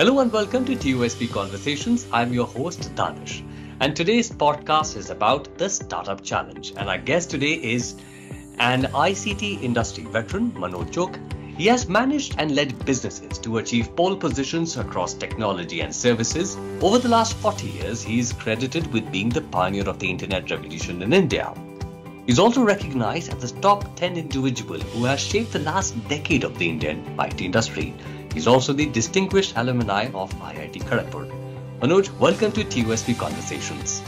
Hello and welcome to TOSB Conversations. I'm your host, Danish. And today's podcast is about the Startup Challenge. And our guest today is an ICT industry veteran, Manoj Chugh. He has managed and led businesses to achieve pole positions across technology and services. Over the last 40 years, he is credited with being the pioneer of the internet revolution in India. He's also recognized as the top 10 individual who has shaped the last decade of the Indian IT industry. He's also the distinguished alumni of IIT Kharagpur. Manoj, welcome to TOSB Conversations.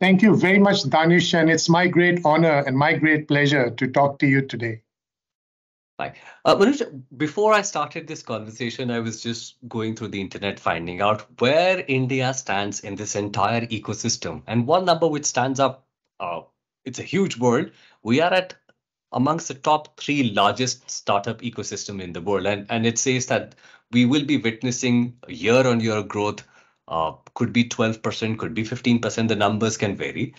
Thank you very much, Danish, and it's my great honor and my great pleasure to talk to you today. Hi. Uh, before I started this conversation, I was just going through the internet, finding out where India stands in this entire ecosystem. And one number which stands up uh, it's a huge world. We are at amongst the top three largest startup ecosystem in the world, and and it says that we will be witnessing year-on-year growth. Uh, could be 12%, could be 15%. The numbers can vary,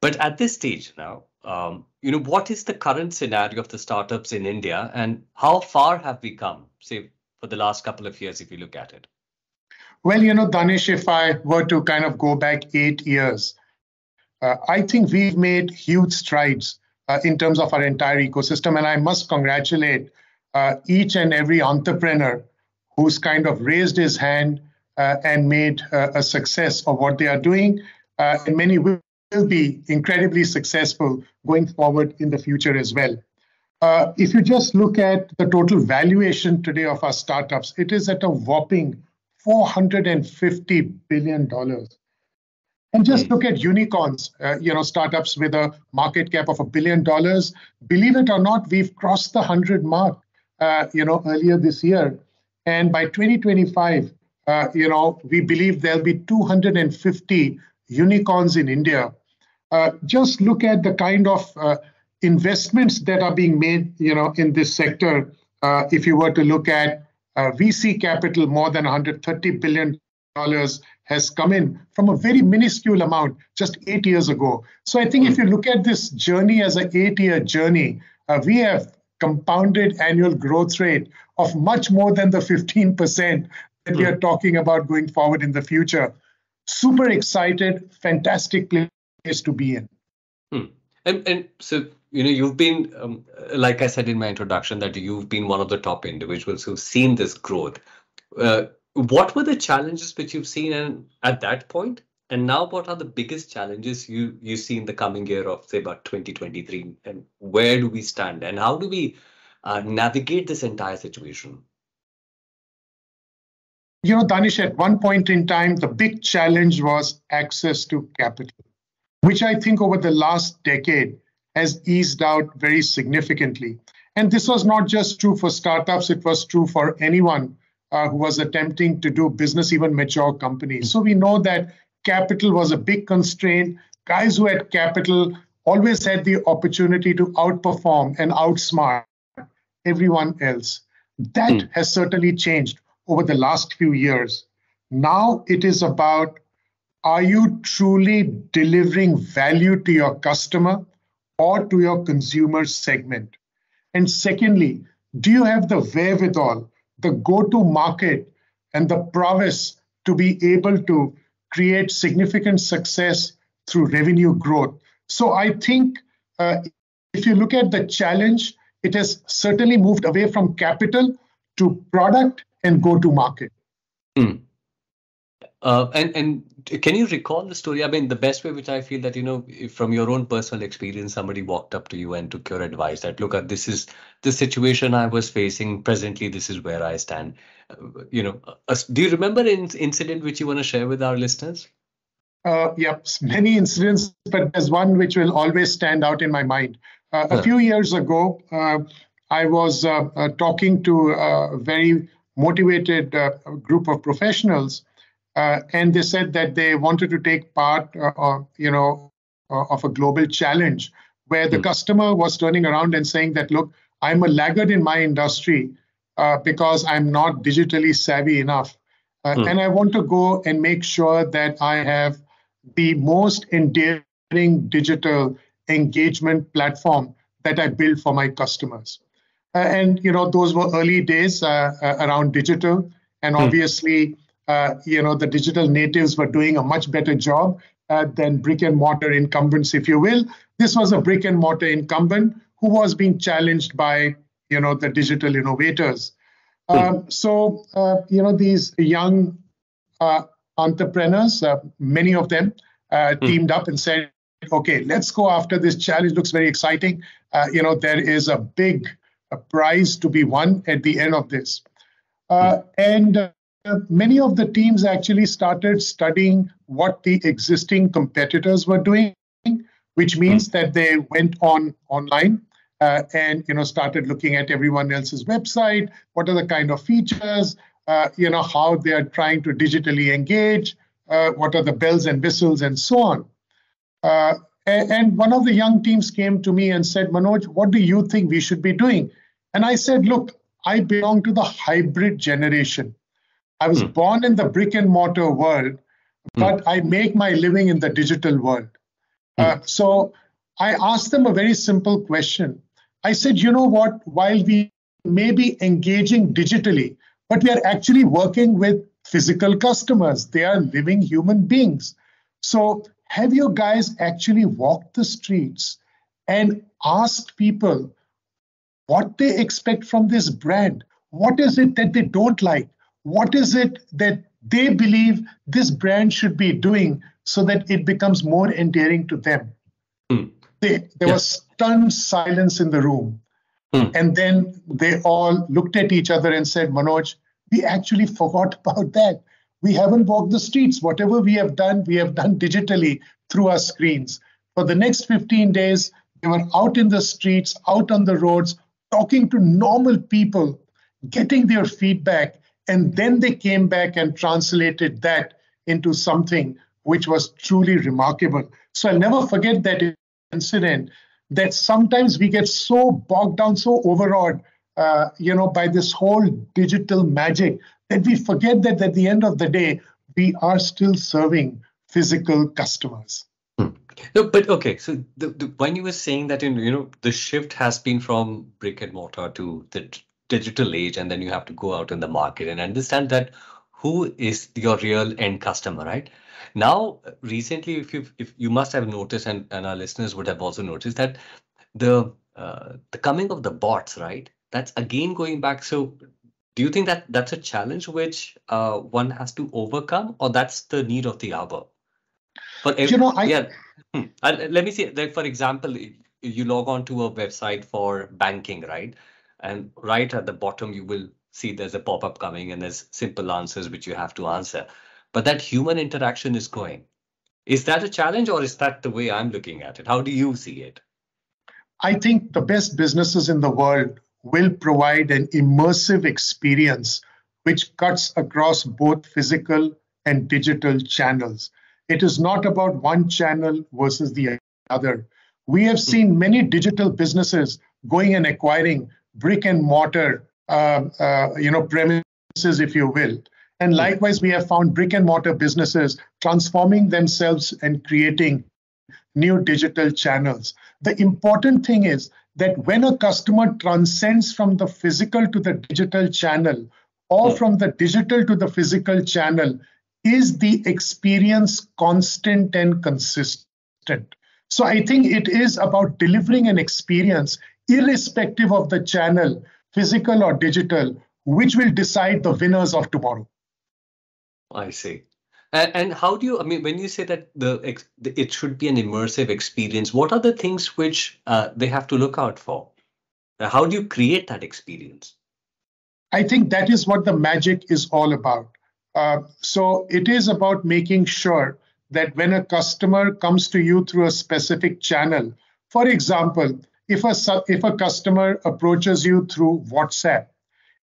but at this stage now, um, you know, what is the current scenario of the startups in India, and how far have we come, say, for the last couple of years, if you look at it? Well, you know, Danish, if I were to kind of go back eight years, uh, I think we've made huge strides uh, in terms of our entire ecosystem. And I must congratulate uh, each and every entrepreneur who's kind of raised his hand uh, and made uh, a success of what they are doing. Uh, and many will be incredibly successful going forward in the future as well. if you just look at the total valuation today of our startups, it is at a whopping $450 billion. And just look at unicorns, uh, you know, startups with a market cap of a billion dollars. Believe it or not, we've crossed the 100 mark, uh, you know, earlier this year. And by 2025, uh, you know, we believe there'll be 250 unicorns in India. Uh, just look at the kind of uh, investments that are being made, you know, in this sector. Uh, if you were to look at VC capital, more than 130 billion has come in from a very minuscule amount just eight years ago. So I think if you look at this journey as an eight year journey, uh, we have compounded annual growth rate of much more than the 15% that we are talking about going forward in the future. Super excited, fantastic place to be in. Hmm. And, and so, you know, you've been, um, like I said in my introduction, that you've been one of the top individuals who've seen this growth. Uh, what were the challenges which you've seen in, at that point? And now what are the biggest challenges you you see in the coming year of say about 2023 and where do we stand? And how do we uh, navigate this entire situation? You know danish at one point in time the big challenge was access to capital which i think over the last decade has eased out very significantly. And this was not just true for startups it was true for anyone uh, who was attempting to do business, even mature companies. So we know that capital was a big constraint. Guys who had capital always had the opportunity to outperform and outsmart everyone else. That mm. has certainly changed over the last few years. Now it is about are you truly delivering value to your customer or to your consumer segment? And secondly, do you have the wherewithal the go to market and the prowess to be able to create significant success through revenue growth. So I think uh, if you look at the challenge, it has certainly moved away from capital to product and go to market. Mm. Uh, and and can you recall the story? I mean, the best way which I feel that you know, from your own personal experience, somebody walked up to you and took your advice that look at this is the situation I was facing presently. This is where I stand. Uh, you know, uh, do you remember an incident which you want to share with our listeners? Uh, yep, many incidents, but there's one which will always stand out in my mind. Uh, a few years ago, uh, I was uh, uh, talking to a very motivated group of professionals uh, and they said that they wanted to take part, uh, you know, uh, of a global challenge where the mm. customer was turning around and saying that, look, I'm a laggard in my industry uh, because I'm not digitally savvy enough. Mm. And I want to go and make sure that I have the most endearing digital engagement platform that I build for my customers. Uh, and, you know, those were early days uh, around digital. and hmm. obviously, uh, you know, the digital natives were doing a much better job uh, than brick and mortar incumbents, if you will. This was a brick and mortar incumbent who was being challenged by, you know, the digital innovators. Hmm. Um, so, uh, you know, these young uh, entrepreneurs, uh, many of them, uh, hmm. teamed up and said, okay, let's go after this challenge. Looks very exciting. you know, there is a big a prize to be won at the end of this. Uh, and uh, many of the teams actually started studying what the existing competitors were doing, which means that they went on online uh, and you know started looking at everyone else's website. What are the kind of features? Uh, you know how they are trying to digitally engage. Uh, what are the bells and whistles and so on. Uh, and one of the young teams came to me and said, Manoj, what do you think we should be doing? And I said, look, I belong to the hybrid generation. I was mm. born in the brick and mortar world, hmm. but mm. I make my living in the digital world. Mm. Uh, so I asked them a very simple question. I said, you know what? While we may be engaging digitally, but we are actually working with physical customers, they are living human beings. So have you guys actually walked the streets and asked people what they expect from this brand? What is it that they don't like? What is it that they believe this brand should be doing so that it becomes more endearing to them? Mm. They, there yeah. was stunned silence in the room. Mm. And then they all looked at each other and said, Manoj, we actually forgot about that. We haven't walked the streets. Whatever we have done, we have done digitally through our screens. For the next 15 days, they were out in the streets, out on the roads, talking to normal people, getting their feedback, and then they came back and translated that into something which was truly remarkable. So I'll never forget that incident that sometimes we get so bogged down, so overawed, uh, you know, by this whole digital magic that we forget that at the end of the day, we are still serving physical customers. Hmm. No, but okay. So the, the, when you were saying that, in you know, the shift has been from brick and mortar to the digital age, and then you have to go out in the market and understand that who is your real end customer, right? Now, recently, if you if you must have noticed, and, and our listeners would have also noticed that the uh, the coming of the bots, right? That's again going back. So, do you think that that's a challenge which uh, one has to overcome, or that's the need of the hour? But if, you know, I, yeah. Hmm. let me see. Like for example, you log on to a website for banking, right? And right at the bottom, you will see there's a pop-up coming, and there's simple answers which you have to answer. But that human interaction is going. Is that a challenge, or is that the way I'm looking at it? How do you see it? I think the best businesses in the world will provide an immersive experience which cuts across both physical and digital channels. It is not about one channel versus the other. We have seen many digital businesses going and acquiring brick and mortar, uh, uh, you know, premises, if you will. And likewise, we have found brick and mortar businesses transforming themselves and creating new digital channels. The important thing is that when a customer transcends from the physical to the digital channel or from the digital to the physical channel, is the experience constant and consistent? So I think it is about delivering an experience, irrespective of the channel, physical or digital, which will decide the winners of tomorrow. I see. And, how do you? I mean, when you say that the it should be an immersive experience, what are the things which uh, they have to look out for? How do you create that experience? I think that is what the magic is all about. Uh, so it is about making sure that when a customer comes to you through a specific channel, for example, if a if a customer approaches you through WhatsApp,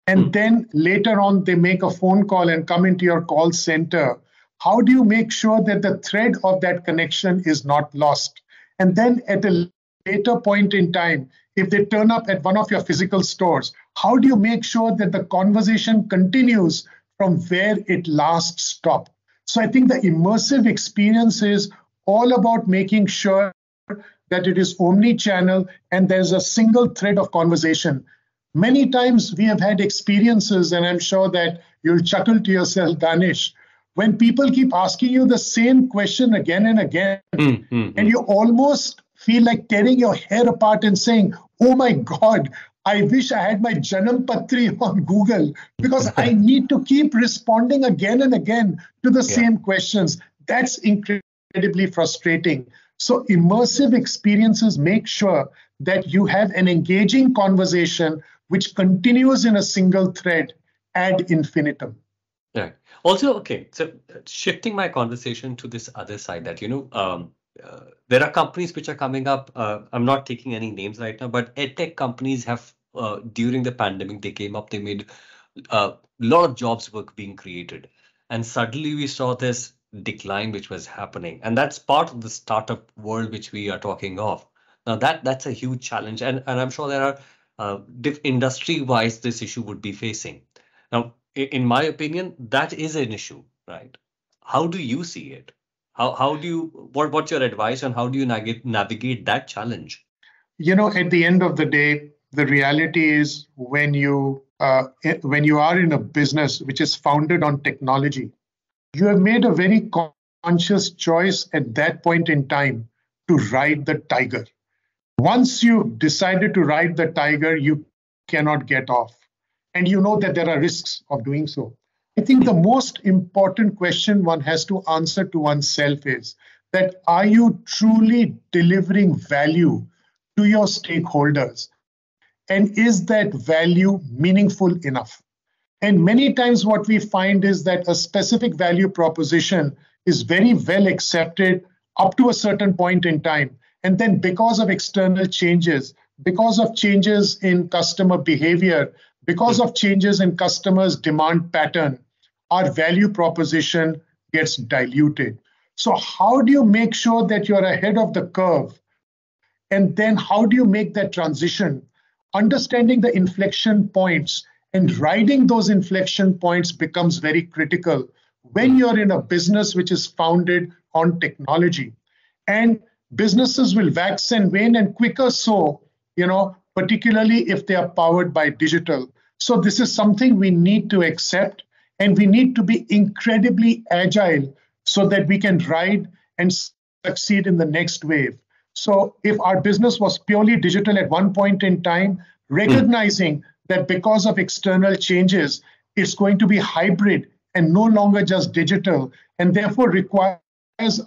and mm. then later on they make a phone call and come into your call center, how do you make sure that the thread of that connection is not lost? And then at a later point in time, if they turn up at one of your physical stores, how do you make sure that the conversation continues from where it last stopped. So I think the immersive experience is all about making sure that it is omni-channel and there's a single thread of conversation. Many times we have had experiences, and I'm sure that you'll chuckle to yourself, Danish. When people keep asking you the same question again and again, mm-hmm. and you almost feel like tearing your hair apart and saying, Oh my God, I wish I had my Janam Patri on Google because I need to keep responding again and again to the yeah. same questions. That's incredibly frustrating. So, immersive experiences make sure that you have an engaging conversation which continues in a single thread ad infinitum. Right. Also, okay. So, shifting my conversation to this other side, that you know, um, uh, there are companies which are coming up. Uh, I'm not taking any names right now, but edtech companies have uh, during the pandemic they came up. They made a uh, lot of jobs were being created, and suddenly we saw this decline which was happening, and that's part of the startup world which we are talking of. Now that that's a huge challenge, and and I'm sure there are uh, industry wise this issue would be facing. Now, in my opinion, that is an issue, right? How do you see it? How how do you what what's your advice on how do you navigate navigate that challenge? You know, at the end of the day, the reality is when you uh, when you are in a business which is founded on technology, you have made a very conscious choice at that point in time to ride the tiger. Once you've decided to ride the tiger, you cannot get off. And you know that there are risks of doing so. I think the most important question one has to answer to oneself is that are you truly delivering value to your stakeholders? And is that value meaningful enough? And many times, what we find is that a specific value proposition is very well accepted up to a certain point in time. And then, because of external changes, because of changes in customer behavior, because of changes in customers' demand pattern, our value proposition gets diluted. So, how do you make sure that you're ahead of the curve? And then, how do you make that transition? Understanding the inflection points and riding those inflection points becomes very critical when you're in a business which is founded on technology. And businesses will wax and wane and quicker so, you know, particularly if they are powered by digital. So this is something we need to accept and we need to be incredibly agile so that we can ride and succeed in the next wave. So if our business was purely digital at one point in time, recognizing mm. That because of external changes, it's going to be hybrid and no longer just digital, and therefore requires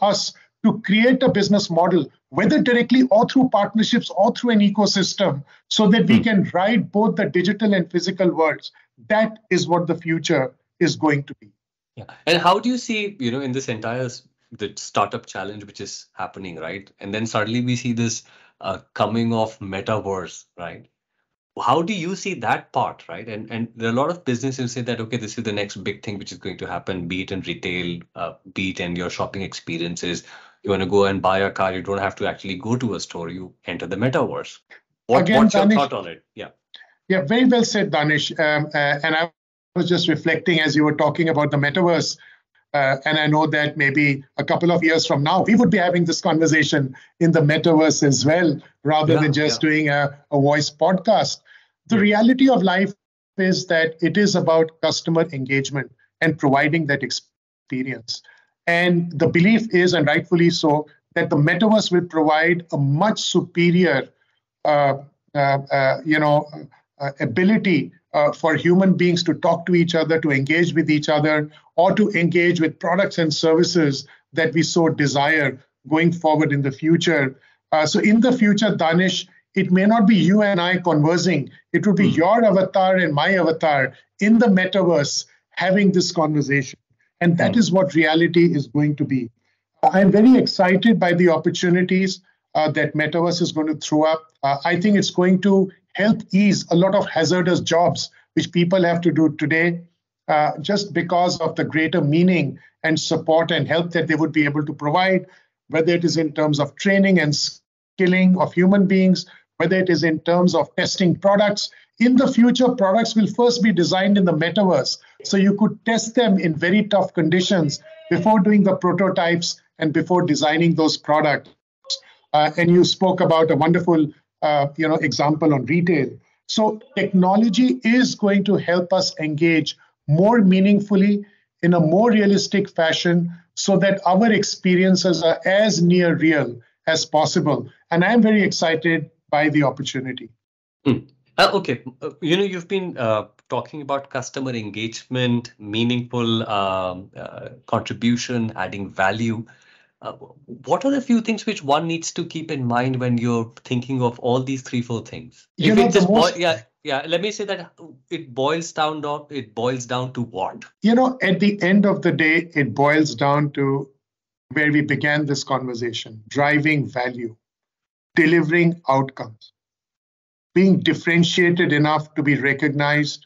us to create a business model, whether directly or through partnerships or through an ecosystem, so that we hmm. can ride both the digital and physical worlds. That is what the future is going to be. Yeah. And how do you see, you know, in this entire the startup challenge which is happening, right? And then suddenly we see this uh, coming of metaverse, right? How do you see that part right? And and there are a lot of businesses say that okay this is the next big thing which is going to happen be it in retail uh, be it in your shopping experiences. You want to go and buy a car you don't have to actually go to a store you enter the metaverse. What, Again, what's Danish, your thought on it? Yeah. Yeah very well said danish. Um, uh, and i was just reflecting as you were talking about the metaverse uh, and I know that maybe a couple of years from now, we would be having this conversation in the metaverse as well, rather yeah, than just yeah. doing a, a voice podcast. The reality of life is that it is about customer engagement and providing that experience. And the belief is, and rightfully so, that the metaverse will provide a much superior, uh, uh, uh you know, uh, ability uh, for human beings to talk to each other, to engage with each other, or to engage with products and services that we so desire going forward in the future. Uh, so, in the future, Danish, it may not be you and I conversing, it would be mm. your avatar and my avatar in the metaverse having this conversation. And that mm. is what reality is going to be. I'm very excited by the opportunities uh, that metaverse is going to throw up. Uh, I think it's going to help ease a lot of hazardous jobs which people have to do today uh, just because of the greater meaning and support and help that they would be able to provide, whether it is in terms of training and skilling of human beings, whether it is in terms of testing products. In the future, products will first be designed in the metaverse. So you could test them in very tough conditions before doing the prototypes and before designing those products. Uh, and you spoke about a wonderful uh, you know, example on retail. So technology is going to help us engage more meaningfully in a more realistic fashion so that our experiences are as near real as possible. And I'm very excited by the opportunity. Hmm. Uh, okay, uh, you know, you've been uh, talking about customer engagement, meaningful um, uh, contribution, adding value. Uh, what are the few things which one needs to keep in mind when you're thinking of all these three, four things? You if know, just most... yeah, yeah. Let me say that it boils down to it boils down to what? You know, at the end of the day, it boils down to where we began this conversation: driving value, delivering outcomes being differentiated enough to be recognized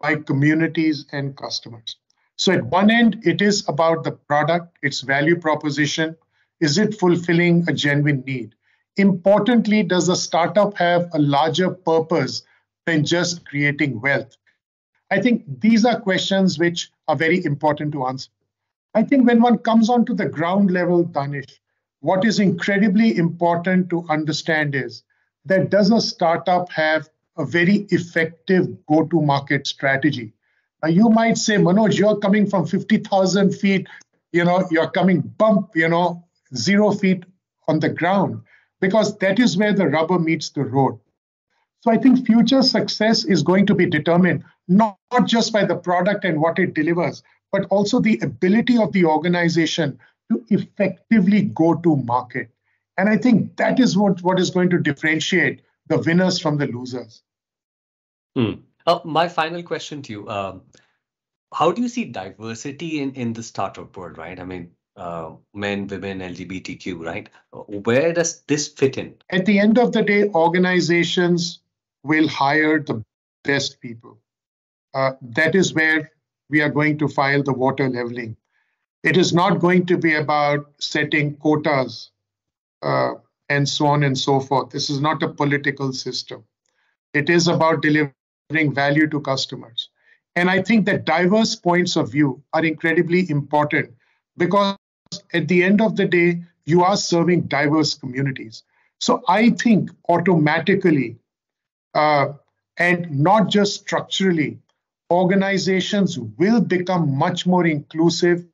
by communities and customers. So, at one end, it is about the product, its value proposition. Is it fulfilling a genuine need? Importantly, does the startup have a larger purpose than just creating wealth? I think these are questions which are very important to answer. I think when one comes onto the ground level, Danish, what is incredibly important to understand is that does a startup have a very effective go-to-market strategy? Now you might say, Manoj, you're coming from 50,000 feet, you know, you're coming bump, you know, zero feet on the ground, because that is where the rubber meets the road. So I think future success is going to be determined not, not just by the product and what it delivers, but also the ability of the organization to effectively go to market. And I think that is what, what is going to differentiate the winners from the losers. Hmm. Uh, my final question to you um, How do you see diversity in, in the startup world, right? I mean, uh, men, women, LGBTQ, right? Where does this fit in? At the end of the day, organizations will hire the best people. Uh, that is where we are going to file the water leveling. It is not going to be about setting quotas uh, and so on and so forth. This is not a political system. It is about delivering value to customers. And I think that diverse points of view are incredibly important because at the end of the day, you are serving diverse communities. So I think automatically, uh, and not just structurally, organizations will become much more inclusive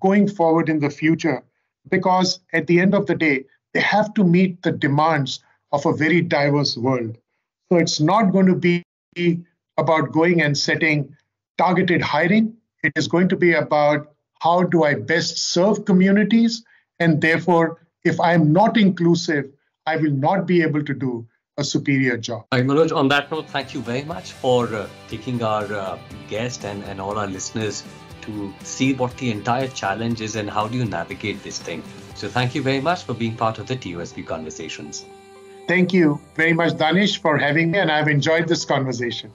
going forward in the future because at the end of the day, they have to meet the demands of a very diverse world. So it's not going to be about going and setting targeted hiring. It is going to be about how do I best serve communities? And therefore, if I'm not inclusive, I will not be able to do a superior job. Right, Manoj, on that note, thank you very much for uh, taking our uh, guest and, and all our listeners to see what the entire challenge is and how do you navigate this thing. So thank you very much for being part of the TOSB conversations. Thank you very much, Danish, for having me, and I've enjoyed this conversation.